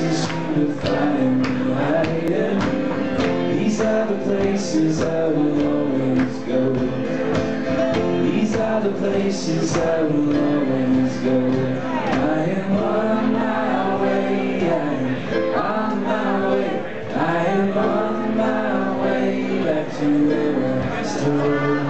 places you find me hiding. These are the places I will always go. These are the places I will always go. I am on my way. I am on my way. I am on my way back to where I started.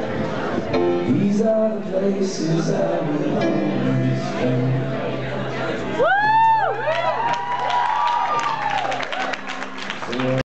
These are the places I belong.